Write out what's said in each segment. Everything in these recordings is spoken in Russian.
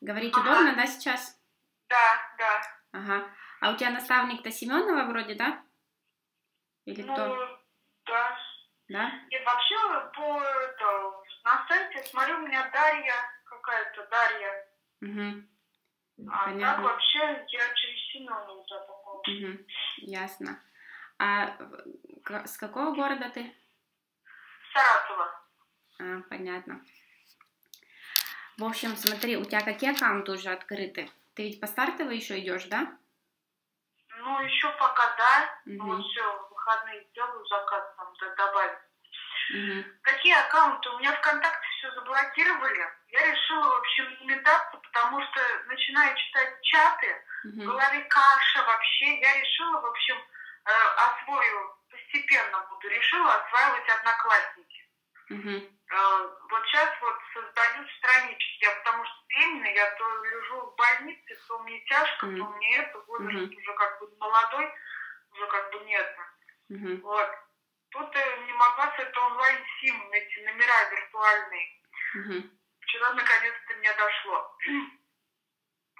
Говорить ага. удобно, да, сейчас? Да, да. Ага. А у тебя наставник-то Семенова вроде, да? Или ну, кто? да. Да? И вообще по это, на сайте смотрю, у меня Дарья какая-то, Дарья. Угу. А Понятно. так вообще я через Семенова туда попала. Угу. Ясно. А с какого города ты? Саратова. А, понятно. В общем, смотри, у тебя какие аккаунты уже открыты? Ты ведь по стартовой еще идешь, да? Ну, еще пока да. Угу. Ну, все, выходные делаю заказ там добавить. Угу. Какие аккаунты? У меня ВКонтакте все заблокировали. Я решила, в общем, не метаться, потому что начинаю читать чаты, угу. в голове каша вообще. Я решила, в общем, э, освою, постепенно буду, решила осваивать одноклассники. Угу. Вот сейчас вот создаю странички, а потому что временно я то лежу в больнице, то мне тяжко, mm-hmm. то мне это, возраст mm-hmm. уже как бы молодой, уже как бы нет. Mm-hmm. Вот. Тут э, не могла с это онлайн-сим, эти номера виртуальные. Mm-hmm. Вчера наконец-то мне дошло.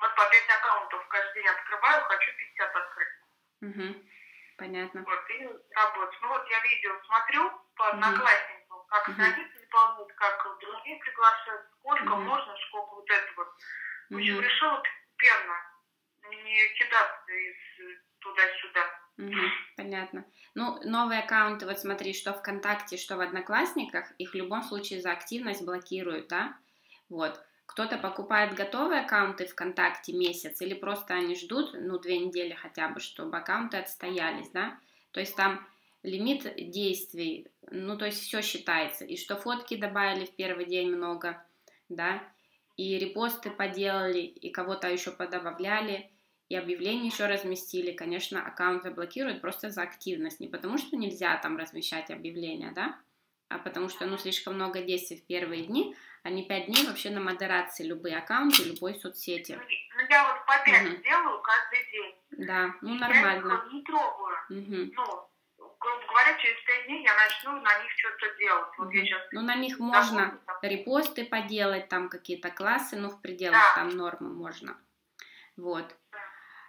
вот по 5 аккаунтов каждый день открываю, хочу 50 открыть. Угу. Понятно. Вот, и работать. Ну вот я видео смотрю по одноклассникам, как mm-hmm. как другие приглашают, сколько mm-hmm. можно, сколько вот это вот. В общем, mm-hmm. решила постепенно не кидаться из туда-сюда. Угу, понятно. Ну, новые аккаунты, вот смотри, что ВКонтакте, что в Одноклассниках, их в любом случае за активность блокируют, да? Вот. Кто-то покупает готовые аккаунты ВКонтакте месяц, или просто они ждут, ну, две недели хотя бы, чтобы аккаунты отстоялись, да? То есть там лимит действий, ну, то есть все считается, и что фотки добавили в первый день много, да, и репосты поделали, и кого-то еще подобавляли, и объявления еще разместили, конечно, аккаунт заблокируют просто за активность, не потому что нельзя там размещать объявления, да, а потому что, ну, слишком много действий в первые дни, они пять дней вообще на модерации любые аккаунты, любой соцсети. Ну, я вот по пять угу. делаю каждый день. Да, ну, нормально. Я не трогаю. Угу. Ну, грубо говоря, через пять дней я начну на них что-то делать. Вот я сейчас ну, на них можно там. репосты поделать, там какие-то классы, ну, в пределах да. там нормы можно. Вот. Да.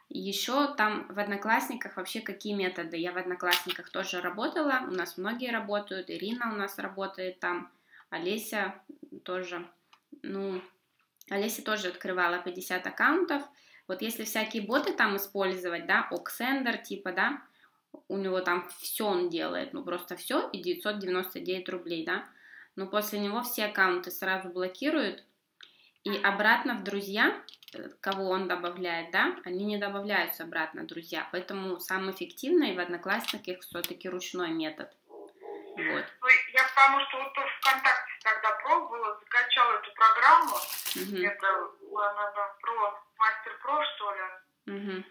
Еще там в Одноклассниках вообще какие методы? Я в Одноклассниках тоже работала, у нас многие работают, Ирина у нас работает там, Олеся тоже. Ну, Олеся тоже открывала 50 аккаунтов. Вот если всякие боты там использовать, да, Oxender типа, да, у него там все он делает, ну просто все, и 999 рублей, да, но после него все аккаунты сразу блокируют, и обратно в друзья, э, кого он добавляет, да, они не добавляются обратно в друзья, поэтому самый эффективный в Одноклассниках все-таки ручной метод. Вот. Я потому что вот ВКонтакте тогда пробовала, закачала эту программу, угу. это она, про, мастер про, что ли, угу.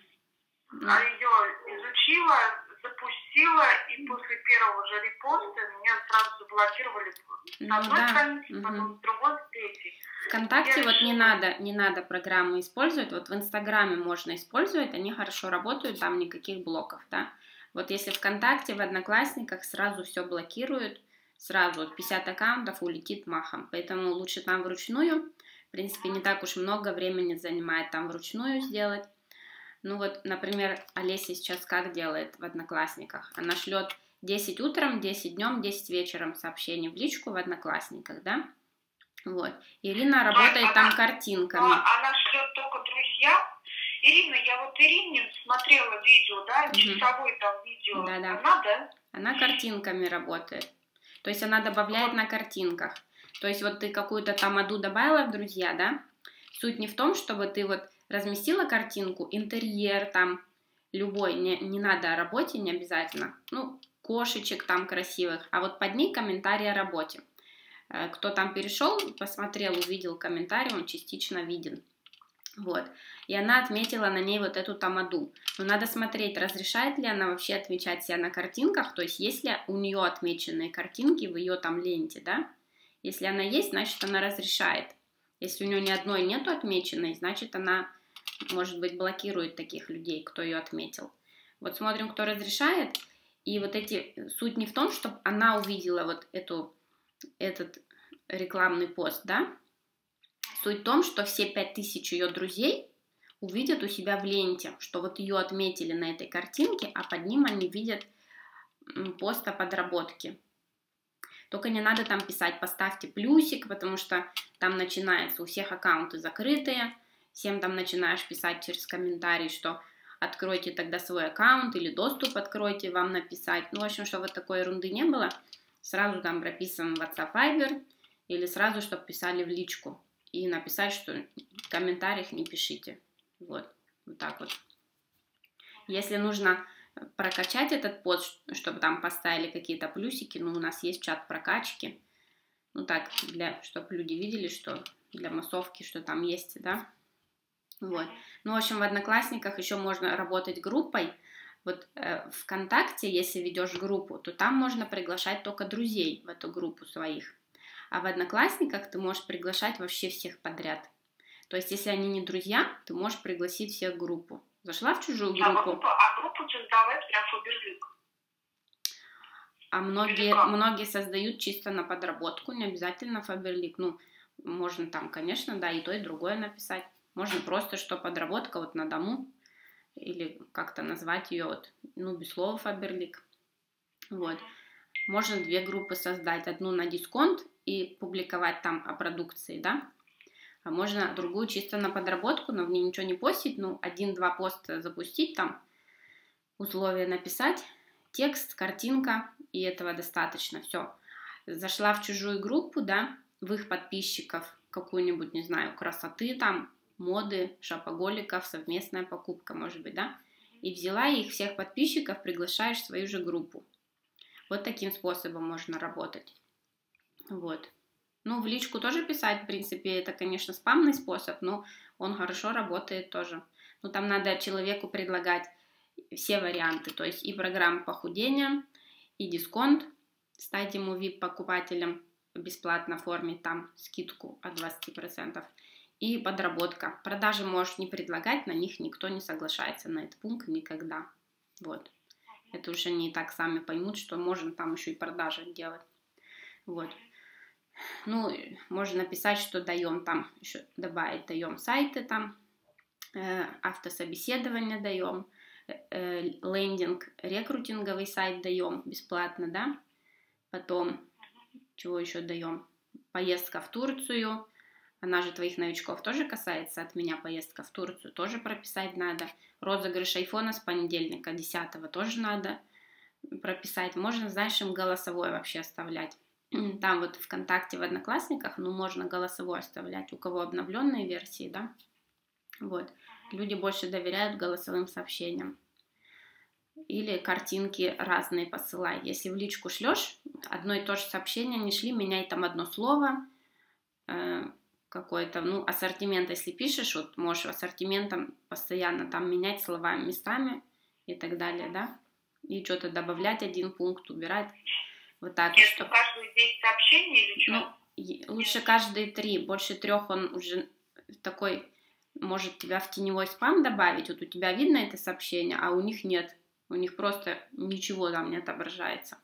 а ее изучила, запустила, и после первого же репоста меня сразу заблокировали с ну, одной да. страницы, потом угу. с другой, с третьей. Вконтакте Я вот решила... не надо, не надо программы использовать, вот в Инстаграме можно использовать, они хорошо работают, там никаких блоков, да. Вот если ВКонтакте, в Одноклассниках сразу все блокируют, сразу вот 50 аккаунтов улетит махом, поэтому лучше там вручную, в принципе, не так уж много времени занимает там вручную сделать, ну вот, например, Олеся сейчас как делает в Одноклассниках? Она шлет 10 утром, 10 днем, 10 вечером сообщений в личку в Одноклассниках, да? Вот. Ирина работает она, там картинками. Она шлет только друзьям. Ирина, я вот Ирине смотрела видео, да, угу. часовой там видео. Да, да. Она, да? Она картинками работает. То есть она добавляет вот. на картинках. То есть вот ты какую-то там аду добавила в друзья, да? Суть не в том, чтобы ты вот разместила картинку, интерьер там, любой, не, не надо о работе, не обязательно, ну, кошечек там красивых, а вот под ней комментарий о работе. Э, кто там перешел, посмотрел, увидел комментарий, он частично виден. Вот. И она отметила на ней вот эту тамаду. Но надо смотреть, разрешает ли она вообще отмечать себя на картинках, то есть есть ли у нее отмеченные картинки в ее там ленте, да? Если она есть, значит она разрешает. Если у нее ни одной нету отмеченной, значит она, может быть, блокирует таких людей, кто ее отметил. Вот смотрим, кто разрешает. И вот эти, суть не в том, чтобы она увидела вот эту, этот рекламный пост, да? Суть в том, что все 5000 ее друзей увидят у себя в ленте, что вот ее отметили на этой картинке, а под ним они видят пост о подработке. Только не надо там писать «поставьте плюсик», потому что там начинается, у всех аккаунты закрытые, всем там начинаешь писать через комментарий, что откройте тогда свой аккаунт или доступ откройте, вам написать. Ну, в общем, чтобы такой ерунды не было, сразу там прописываем WhatsApp Viber или сразу, чтобы писали в личку и написать, что в комментариях не пишите. Вот, вот так вот. Если нужно прокачать этот пост, чтобы там поставили какие-то плюсики, ну, у нас есть чат прокачки, ну, так, для, чтобы люди видели, что для массовки, что там есть, да, вот. Ну, в общем, в Одноклассниках еще можно работать группой, вот э, ВКонтакте, если ведешь группу, то там можно приглашать только друзей в эту группу своих. А в Одноклассниках ты можешь приглашать вообще всех подряд. То есть, если они не друзья, ты можешь пригласить всех в группу. Зашла в чужую группу. А группу, создавать прям Фаберлик. А многие, многие создают чисто на подработку, не обязательно Фаберлик. Ну, можно там, конечно, да, и то, и другое написать. Можно просто, что подработка вот на дому, или как-то назвать ее, вот, ну, без слова Фаберлик. Вот. Можно две группы создать, одну на дисконт и публиковать там о продукции, да, а можно другую чисто на подработку, но в ней ничего не постить, ну, один-два поста запустить там, условия написать, текст, картинка, и этого достаточно, все. Зашла в чужую группу, да, в их подписчиков, какую-нибудь, не знаю, красоты там, моды, шапоголиков, совместная покупка, может быть, да, и взяла их всех подписчиков, приглашаешь в свою же группу. Вот таким способом можно работать. Вот. Ну, в личку тоже писать, в принципе, это, конечно, спамный способ, но он хорошо работает тоже. Ну, там надо человеку предлагать все варианты, то есть и программу похудения, и дисконт, стать ему VIP-покупателем бесплатно оформить там скидку от 20%, и подработка. Продажи можешь не предлагать, на них никто не соглашается на этот пункт никогда. Вот. Это уже не так сами поймут, что можно там еще и продажи делать. Вот. Ну, можно написать, что даем там, еще добавить, даем сайты там, э, автособеседование даем, лендинг, рекрутинговый сайт даем бесплатно, да, потом, чего еще даем, поездка в Турцию, она же твоих новичков тоже касается, от меня поездка в Турцию тоже прописать надо, розыгрыш айфона с понедельника 10 тоже надо прописать, можно, знаешь, им голосовое вообще оставлять, там вот ВКонтакте, в Одноклассниках, ну, можно голосовой оставлять, у кого обновленные версии, да, вот, люди больше доверяют голосовым сообщениям. Или картинки разные посылай. Если в личку шлешь, одно и то же сообщение не шли, меняй там одно слово, э, какой-то, ну, ассортимент, если пишешь, вот можешь ассортиментом постоянно там менять слова местами и так далее, да, и что-то добавлять один пункт, убирать. Вот так. Нет, что... каждые 10 сообщений или что? Ну, лучше каждые три. Больше трех он уже такой может тебя в теневой спам добавить. Вот у тебя видно это сообщение, а у них нет. У них просто ничего там не отображается.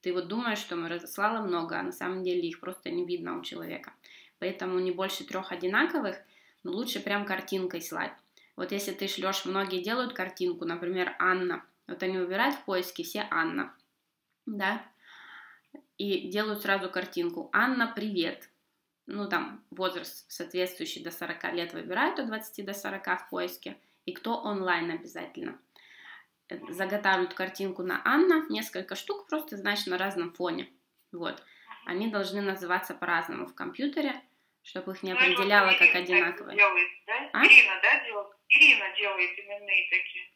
Ты вот думаешь, что мы разослала много, а на самом деле их просто не видно у человека. Поэтому не больше трех одинаковых, но лучше прям картинкой слать. Вот если ты шлешь, многие делают картинку, например, Анна. Вот они выбирают в поиске все Анна, да, и делают сразу картинку. Анна, привет. Ну, там возраст соответствующий до 40 лет выбирают от 20 до 40 в поиске. И кто онлайн обязательно. Э, заготавливают картинку на Анна, несколько штук просто, значит, на разном фоне. Вот. Они должны называться по-разному в компьютере, чтобы их не ну, определяло как одинаковые. Делает, да? А? Ирина, да, делает? Ирина делает именные такие.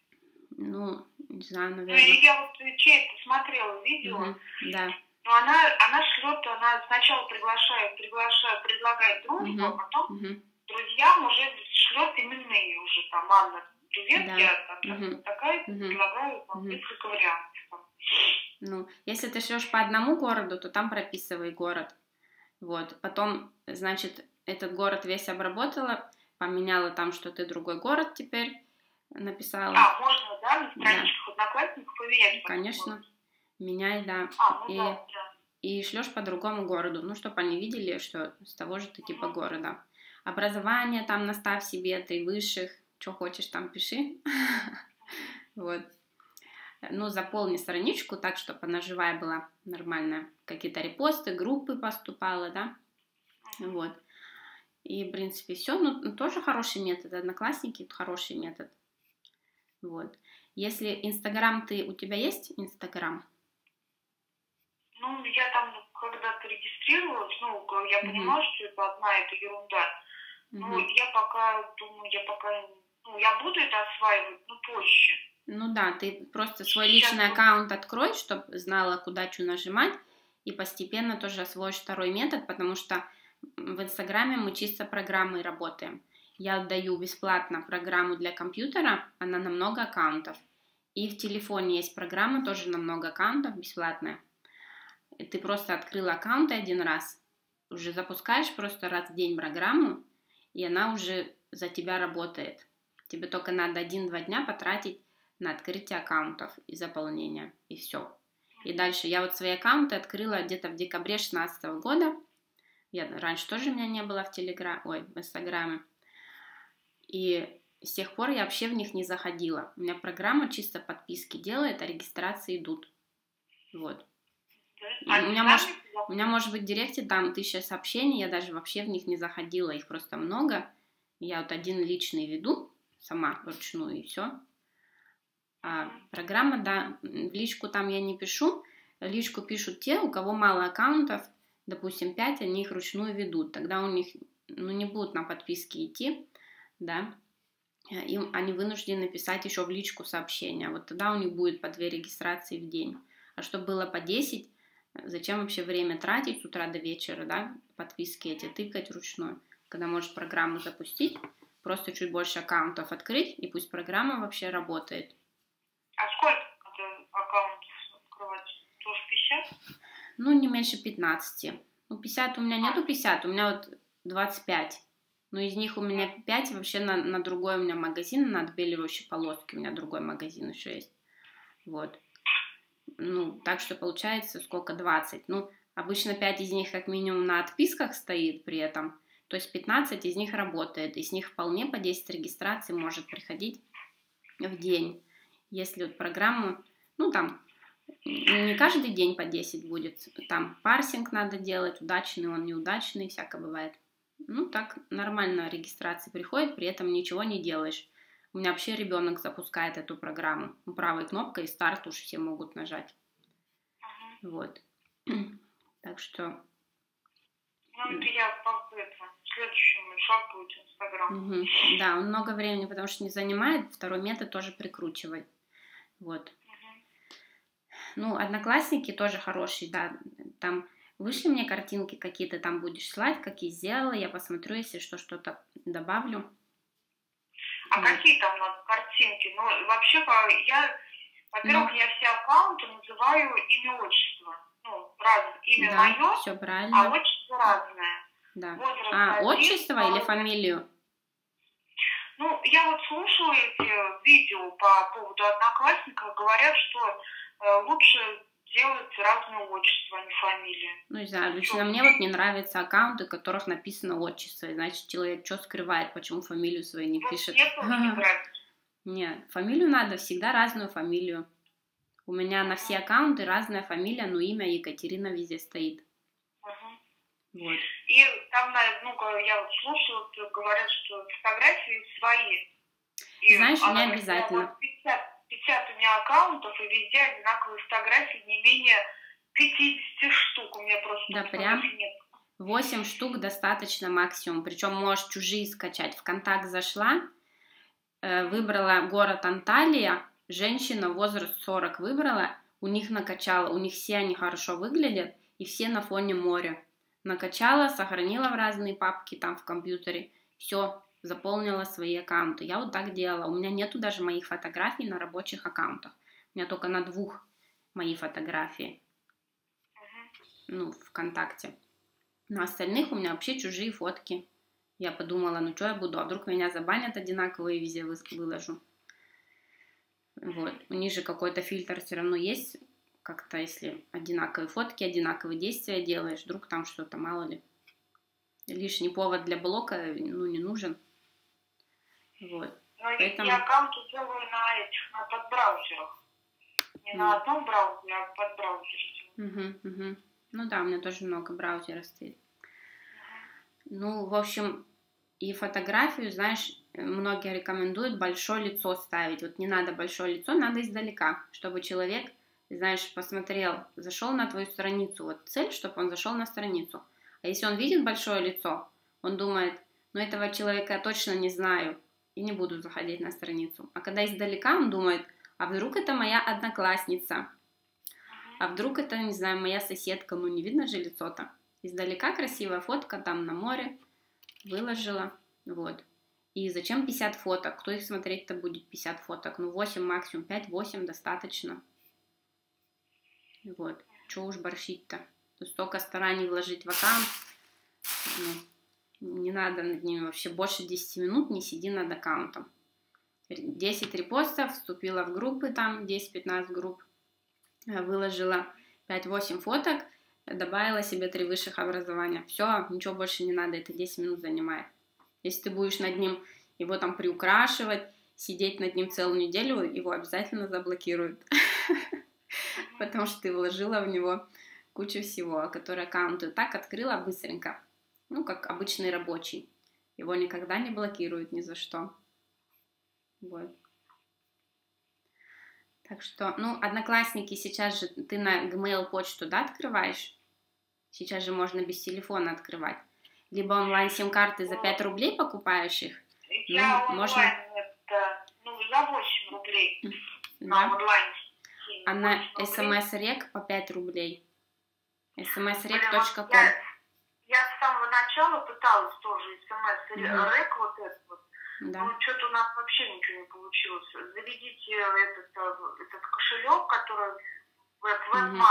Ну, не знаю, наверное. Ну, я вот чей-то смотрела видео. Угу, да. Но она, она шлет, она сначала приглашает, приглашает, предлагает дружбу, uh-huh. а потом uh-huh. друзьям уже шлет именные уже там, Анна, привет, да. я там, uh-huh. такая, uh-huh. предлагаю там, uh-huh. несколько вариантов. Ну, если ты шлешь по одному городу, то там прописывай город. Вот, потом, значит, этот город весь обработала, поменяла там, что ты другой город теперь написала. А, можно, да, на страничках да. одноклассников поменять? Конечно. Город меняй, да. А, ну и, да, и шлешь по другому городу, ну, чтобы они видели, что с того же ты типа города. Образование там наставь себе, три высших, что хочешь там пиши. Вот. Ну, заполни страничку так, чтобы она живая была нормальная. Какие-то репосты, группы поступала, да? Вот. И, в принципе, все. Ну, ну, тоже хороший метод. Одноклассники – хороший метод. Вот. Если Инстаграм ты... У тебя есть Инстаграм? Ну, я там когда-то регистрировалась, ну, я понимала, mm-hmm. что это одна эта ерунда. Mm-hmm. Ну, я пока думаю, я пока... Ну, я буду это осваивать, но позже. Ну да, ты просто свой Сейчас личный аккаунт открой, чтобы знала, куда что нажимать, и постепенно тоже освоишь второй метод, потому что в Инстаграме мы чисто программой работаем. Я даю бесплатно программу для компьютера, она на много аккаунтов. И в телефоне есть программа тоже на много аккаунтов, бесплатная. Ты просто открыл аккаунт один раз, уже запускаешь просто раз в день программу, и она уже за тебя работает. Тебе только надо один-два дня потратить на открытие аккаунтов и заполнение, и все. И дальше я вот свои аккаунты открыла где-то в декабре 2016 года, я, раньше тоже у меня не было в Телеграме, ой, в Инстаграме. И с тех пор я вообще в них не заходила. У меня программа чисто подписки делает, а регистрации идут. Вот. А у, меня может, у меня может быть в директе там тысяча сообщений, я даже вообще в них не заходила, их просто много. Я вот один личный веду сама вручную и все. А программа, да, в личку там я не пишу, личку пишут те, у кого мало аккаунтов, допустим, 5, они их ручную ведут, тогда у них ну, не будут на подписки идти, да, им они вынуждены писать еще в личку сообщения, вот тогда у них будет по 2 регистрации в день. А чтобы было по 10, зачем вообще время тратить с утра до вечера, да, подписки эти, тыкать вручную, когда можешь программу запустить, просто чуть больше аккаунтов открыть, и пусть программа вообще работает. А сколько аккаунтов открывать? Тоже 50? ну, не меньше 15. Ну, 50 у меня нету 50, у меня вот 25. Но из них у меня 5 вообще на, на другой у меня магазин, на отбеливающей полоски у меня другой магазин еще есть. Вот. Ну, так что получается сколько? 20. Ну, обычно 5 из них как минимум на отписках стоит при этом. То есть 15 из них работает. Из них вполне по 10 регистраций может приходить в день. Если вот программу, ну там не каждый день по 10 будет. Там парсинг надо делать, удачный он, неудачный, всякое бывает. Ну, так нормально регистрация приходит, при этом ничего не делаешь. У меня вообще ребенок запускает эту программу. Правой кнопкой старт уж все могут нажать. Ага. Вот. Так что... Ну, это я этому. Следующий шаг будет Инстаграм. Угу. Да, он много времени, потому что не занимает. Второй метод тоже прикручивать. Вот. Ну, одноклассники тоже хорошие, да, там вышли мне картинки какие-то, там будешь слать, какие сделала, я посмотрю, если что, что-то добавлю. А вот. какие там надо картинки? Ну, вообще, я, во-первых, ну, я все аккаунты называю имя, отчество. Ну, раз, имя да, мое, все правильно. а отчество разное. Да. Возраст а, один, отчество или фамилию? Ну, я вот слушала эти видео по поводу одноклассников, говорят, что Э, лучше делать разные отчества, а не фамилии. Ну, не знаю, лично мне вот не нравятся аккаунты, в которых написано отчество, значит, человек что скрывает, почему фамилию свою не вот пишет. Мне не Нет, фамилию надо, всегда разную фамилию. У меня на все аккаунты разная фамилия, но имя Екатерина везде стоит. Вот. И там, ну, я вот слушала, говорят, что фотографии свои. И Знаешь, не обязательно. 50 50 у меня аккаунтов, и везде одинаковые фотографии, не менее 50 штук. У меня просто да, прям нет. 8 штук достаточно максимум. Причем можешь чужие скачать. В контакт зашла, э, выбрала город Анталия, женщина возраст 40 выбрала, у них накачала, у них все они хорошо выглядят, и все на фоне моря. Накачала, сохранила в разные папки там в компьютере. Все, заполнила свои аккаунты. Я вот так делала. У меня нету даже моих фотографий на рабочих аккаунтах. У меня только на двух мои фотографии. Ну, ВКонтакте. На остальных у меня вообще чужие фотки. Я подумала, ну что я буду, а вдруг меня забанят одинаковые везде выложу. Вот. У них же какой-то фильтр все равно есть. Как-то, если одинаковые фотки, одинаковые действия делаешь, вдруг там что-то, мало ли. лишний повод для блока, ну, не нужен. Вот. Но Поэтому... я аккаунты делаю на этих, на подбраузерах. Не mm. на одном браузере, а под браузере. Угу, угу. Ну да, у меня тоже много браузеров стоит. Ну, в общем, и фотографию, знаешь, многие рекомендуют большое лицо ставить. Вот не надо большое лицо, надо издалека, чтобы человек, знаешь, посмотрел, зашел на твою страницу. Вот цель, чтобы он зашел на страницу. А если он видит большое лицо, он думает, ну этого человека я точно не знаю и не буду заходить на страницу. А когда издалека он думает, а вдруг это моя одноклассница, а вдруг это, не знаю, моя соседка, ну не видно же лицо-то. Издалека красивая фотка там на море, выложила, вот. И зачем 50 фоток? Кто их смотреть-то будет 50 фоток? Ну 8 максимум, 5-8 достаточно. Вот. Чего уж борщить-то? Столько стараний вложить в аккаунт. Ну, не надо над ними вообще больше 10 минут не сиди над аккаунтом. 10 репостов, вступила в группы там, 10-15 групп, э, выложила 5-8 фоток, добавила себе 3 высших образования. Все, ничего больше не надо, это 10 минут занимает. Если ты будешь над ним его там приукрашивать, сидеть над ним целую неделю, его обязательно заблокируют. Потому что ты вложила в него кучу всего, который аккаунт и так открыла быстренько. Ну, как обычный рабочий. Его никогда не блокируют ни за что. Вот. Так что, ну, одноклассники сейчас же, ты на Gmail почту, да, открываешь? Сейчас же можно без телефона открывать. Либо онлайн сим-карты за 5 рублей покупаешь их. Я ну, можно... это, ну, за 8 рублей. Да? На онлайн. А на смс-рек по 5 рублей. smsrec.com. Я, я с самого начала пыталась тоже смс-рек угу. вот этот вот. Да. Ну, что-то у нас вообще ничего не получилось. Заведите этот, э, этот кошелек, который в. Угу.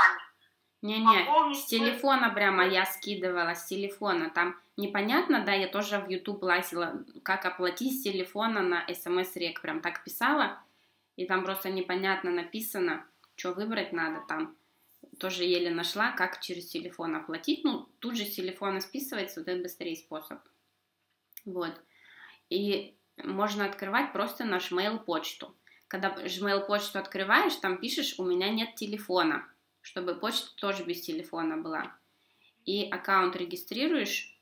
Не-не, с телефона прямо я скидывала, с телефона. Там непонятно, да, я тоже в YouTube лазила, как оплатить с телефона на смс-рек. Прям так писала, и там просто непонятно написано, что выбрать надо там. Тоже еле нашла, как через телефон оплатить. Ну, тут же с телефона списывается, вот это быстрее способ. Вот. И можно открывать просто наш mail почту. Когда mail почту открываешь, там пишешь, у меня нет телефона чтобы почта тоже без телефона была. И аккаунт регистрируешь,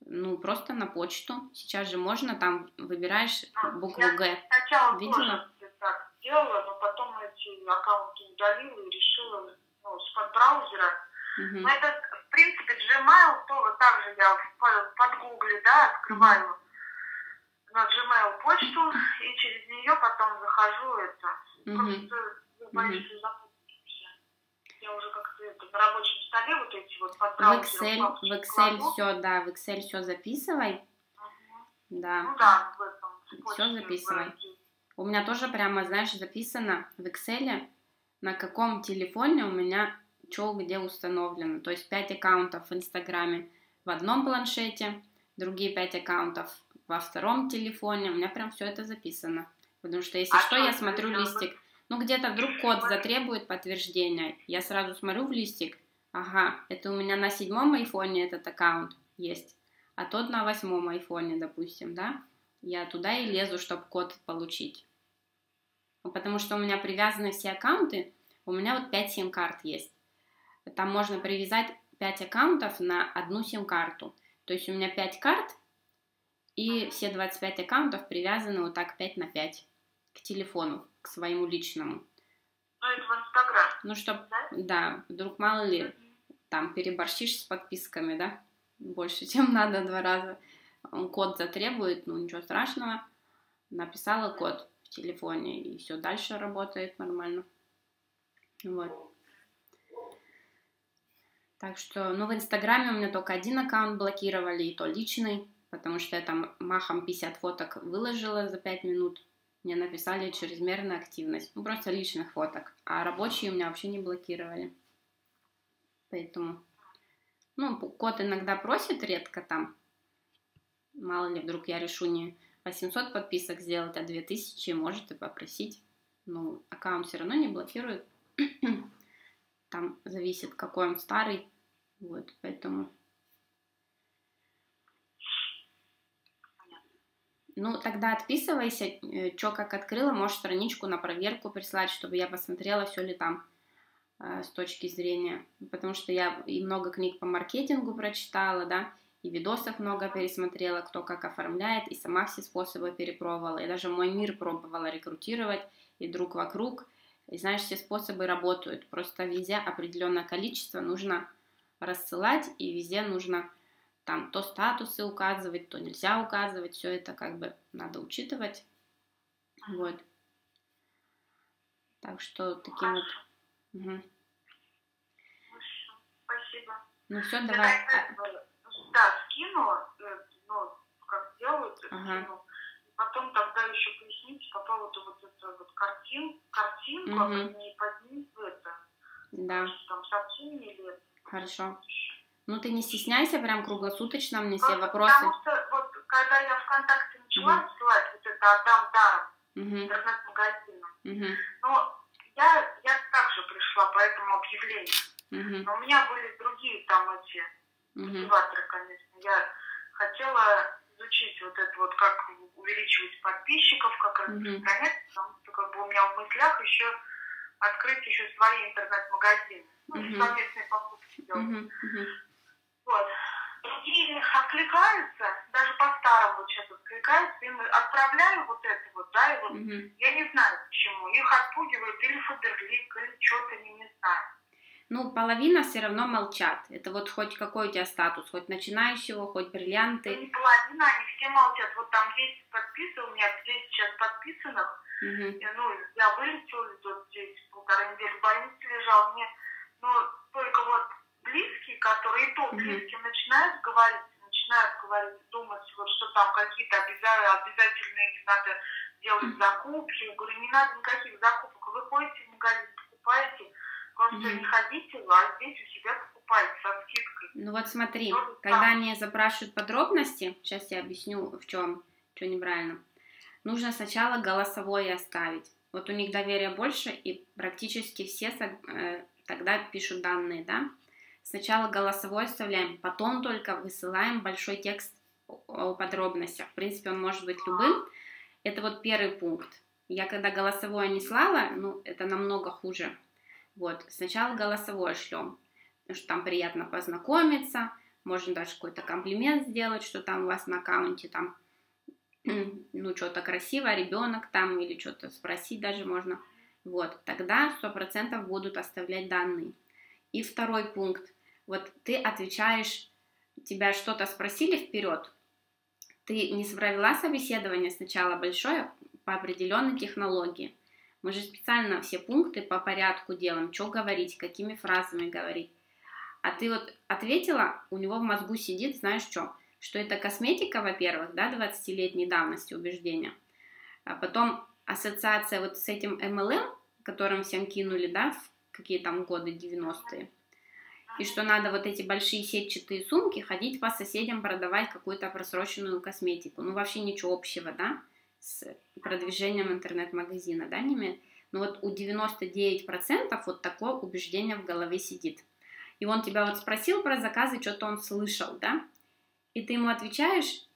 ну, просто на почту. Сейчас же можно, там выбираешь а, букву я Г. Сначала Видела? тоже так сделала, но потом эти аккаунты удалила и решила ну, с браузера. Угу. Но это, в принципе, Gmail, то также я в, под Google, да, открываю угу. на Gmail почту, и через нее потом захожу это. Просто боюсь, угу я уже как-то на рабочем столе вот эти вот под В Excel, в Excel все, да, в Excel все записывай. Угу. Да. Ну да, в этом. Все записывай. У меня тоже прямо, знаешь, записано в Excel, на каком телефоне у меня что где установлено. То есть 5 аккаунтов в Инстаграме в одном планшете, другие 5 аккаунтов во втором телефоне. У меня прям все это записано. Потому что если а что, я смотрю листик. Ну, где-то вдруг код затребует подтверждения. Я сразу смотрю в листик. Ага, это у меня на седьмом айфоне этот аккаунт есть, а тот на восьмом айфоне, допустим, да? Я туда и лезу, чтобы код получить. Потому что у меня привязаны все аккаунты, у меня вот 5 сим-карт есть. Там можно привязать 5 аккаунтов на одну сим-карту. То есть у меня 5 карт, и все 25 аккаунтов привязаны вот так 5 на 5 к телефону к своему личному. Ну, это в Инстаграм. Ну, чтоб, да? да, вдруг мало ли, там переборщишь с подписками, да, больше, чем надо два раза. Он код затребует, ну, ничего страшного. Написала код в телефоне, и все дальше работает нормально. Вот. Так что, ну, в Инстаграме у меня только один аккаунт блокировали, и то личный, потому что я там махом 50 фоток выложила за 5 минут мне написали чрезмерная активность. Ну, просто личных фоток. А рабочие у меня вообще не блокировали. Поэтому, ну, код иногда просит редко там. Мало ли, вдруг я решу не 800 подписок сделать, а 2000, может и попросить. Ну, аккаунт все равно не блокирует. Там зависит, какой он старый. Вот, поэтому... Ну, тогда отписывайся, э, что как открыла, можешь страничку на проверку прислать, чтобы я посмотрела, все ли там э, с точки зрения, потому что я и много книг по маркетингу прочитала, да, и видосов много пересмотрела, кто как оформляет, и сама все способы перепробовала, и даже мой мир пробовала рекрутировать, и друг вокруг, и знаешь, все способы работают, просто везде определенное количество нужно рассылать, и везде нужно там то статусы указывать, то нельзя указывать, все это как бы надо учитывать. Вот. Так что таким вот. Угу. Спасибо. Ну все, давай. Да, скину, э, ну, как делают, ага. скину. Потом тогда еще поясните по поводу вот этой вот картин, картинку, угу. а не под ним это. Да. Там сообщение или... Хорошо. Ну, ты не стесняйся, прям круглосуточно мне все вопросы. Потому что вот когда я ВКонтакте начала угу. ссылать вот это «Отдам даром», угу. интернет-магазину, угу. ну, я, я также пришла по этому объявлению. Угу. Но у меня были другие там эти мотиваторы, угу. конечно. Я хотела изучить вот это вот, как увеличивать подписчиков, как распространять, угу. потому что как бы у меня в мыслях еще открыть еще свои интернет-магазины, ну, угу. совместные покупки делать. Угу. Угу. Вот. Другие откликаются, даже по-старому вот сейчас откликаются, им отправляю вот это вот, да, и вот, угу. я не знаю почему, их отпугивают или фаберлик, или что-то, не, не знаю. Ну, половина все равно молчат. Это вот хоть какой у тебя статус, хоть начинающего, хоть бриллианты. Ну, не половина, они все молчат. Вот там есть подписано, у меня здесь сейчас подписанных. Угу. И, ну, я вылетела, вот здесь полтора недели в больнице лежал. Мне, ну, только вот близкие, которые и то близкие, mm-hmm. начинают говорить, начинают говорить, думать, вот что там какие-то обязательные надо делать закупки. Я говорю, не надо никаких закупок. Вы ходите в магазин, покупаете, просто mm-hmm. не ходите, а здесь у себя покупаете со скидкой. Ну вот смотри, Тоже когда там. они запрашивают подробности, сейчас я объясню, в чем, что неправильно. Нужно сначала голосовое оставить. Вот у них доверия больше, и практически все э, тогда пишут данные, да? Сначала голосовой оставляем, потом только высылаем большой текст о подробностях. В принципе, он может быть любым. Это вот первый пункт. Я когда голосовое не слала, ну, это намного хуже. Вот, сначала голосовое шлем, потому что там приятно познакомиться, можно даже какой-то комплимент сделать, что там у вас на аккаунте там, ну, что-то красивое, ребенок там, или что-то спросить даже можно. Вот, тогда 100% будут оставлять данные. И второй пункт. Вот ты отвечаешь, тебя что-то спросили вперед, ты не провела собеседование сначала большое по определенной технологии. Мы же специально все пункты по порядку делаем, что говорить, какими фразами говорить. А ты вот ответила, у него в мозгу сидит, знаешь что, что это косметика, во-первых, да, 20-летней давности убеждения, а потом ассоциация вот с этим MLM, которым всем кинули, да, в какие там годы 90-е, и что надо вот эти большие сетчатые сумки ходить по соседям продавать какую-то просроченную косметику. Ну, вообще ничего общего, да, с продвижением интернет-магазина, да, имеет. Но вот у 99% вот такое убеждение в голове сидит. И он тебя вот спросил про заказы, что-то он слышал, да, и ты ему отвечаешь,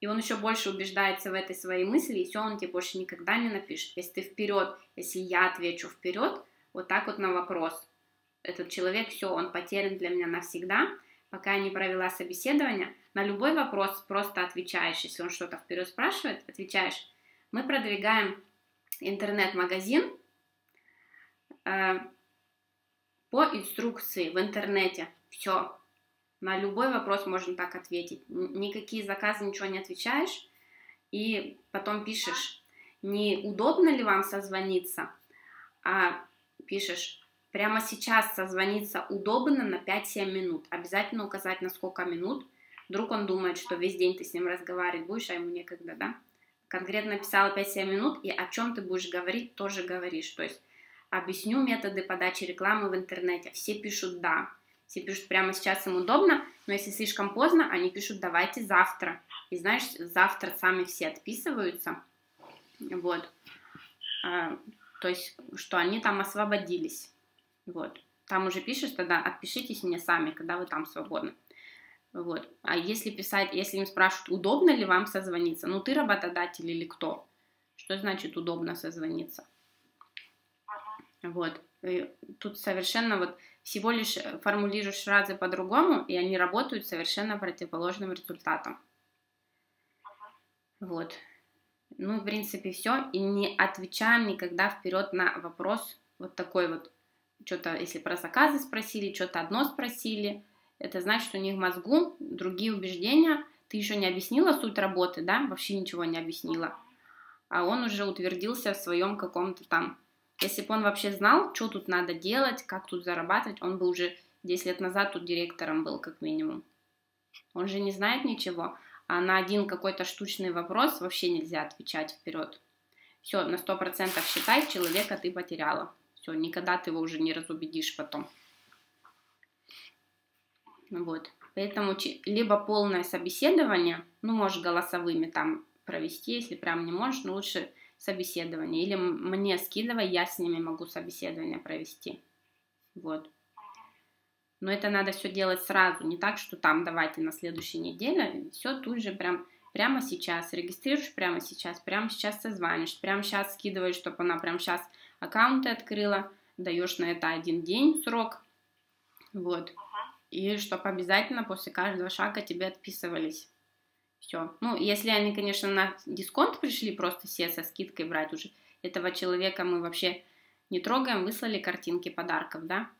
и он еще больше убеждается в этой своей мысли, и все, он тебе больше никогда не напишет. Если ты вперед, если я отвечу вперед, вот так вот на вопрос, этот человек, все, он потерян для меня навсегда, пока я не провела собеседование, на любой вопрос просто отвечаешь, если он что-то вперед спрашивает, отвечаешь. Мы продвигаем интернет-магазин э, по инструкции в интернете. Все. На любой вопрос можно так ответить. Никакие заказы, ничего не отвечаешь. И потом пишешь, не удобно ли вам созвониться, а пишешь, Прямо сейчас созвониться удобно на 5-7 минут. Обязательно указать на сколько минут. Вдруг он думает, что весь день ты с ним разговаривать будешь, а ему некогда, да? Конкретно написала 5-7 минут, и о чем ты будешь говорить, тоже говоришь. То есть объясню методы подачи рекламы в интернете. Все пишут «да». Все пишут прямо сейчас им удобно, но если слишком поздно, они пишут «давайте завтра». И знаешь, завтра сами все отписываются. Вот. А, то есть, что они там освободились. Вот. Там уже пишешь тогда, отпишитесь мне сами, когда вы там свободны. Вот. А если писать, если им спрашивают, удобно ли вам созвониться, ну ты работодатель или кто? Что значит удобно созвониться? Вот. И тут совершенно вот всего лишь формулируешь фразы по-другому, и они работают совершенно противоположным результатом. Вот. Ну, в принципе, все. И не отвечаем никогда вперед на вопрос вот такой вот. Что-то, если про заказы спросили, что-то одно спросили, это значит, что у них в мозгу другие убеждения. Ты еще не объяснила суть работы, да? Вообще ничего не объяснила. А он уже утвердился в своем каком-то там. Если бы он вообще знал, что тут надо делать, как тут зарабатывать, он бы уже 10 лет назад тут директором был, как минимум. Он же не знает ничего а на один какой-то штучный вопрос вообще нельзя отвечать вперед. Все, на сто процентов считай, человека ты потеряла. Все, никогда ты его уже не разубедишь потом. Вот. Поэтому либо полное собеседование, ну, можешь голосовыми там провести, если прям не можешь, но лучше собеседование. Или мне скидывай, я с ними могу собеседование провести. Вот. Но это надо все делать сразу, не так, что там давайте на следующей неделе, все тут же прям прямо сейчас, регистрируешь прямо сейчас, прямо сейчас созванишь, прямо сейчас скидываешь, чтобы она прямо сейчас аккаунты открыла, даешь на это один день срок, вот, и чтобы обязательно после каждого шага тебе отписывались. Все. Ну, если они, конечно, на дисконт пришли, просто все со скидкой брать уже, этого человека мы вообще не трогаем, выслали картинки подарков, да,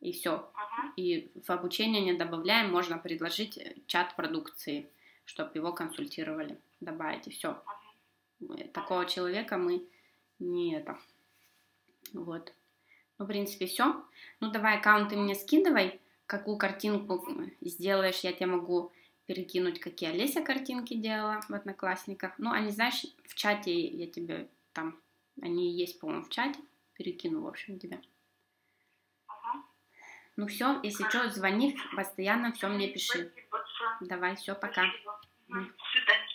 и все. И в обучение не добавляем, можно предложить э, чат продукции, чтобы его консультировали, добавить, и все. Такого человека мы не это. Вот. Ну, в принципе, все. Ну, давай аккаунты мне скидывай, какую картинку сделаешь, я тебе могу перекинуть, какие Олеся картинки делала в Одноклассниках. Ну, они, знаешь, в чате я тебе там, они есть, по-моему, в чате, перекину, в общем, тебе. Ну все, если что, звони постоянно, все мне пиши. Давай, все, пока. До свидания.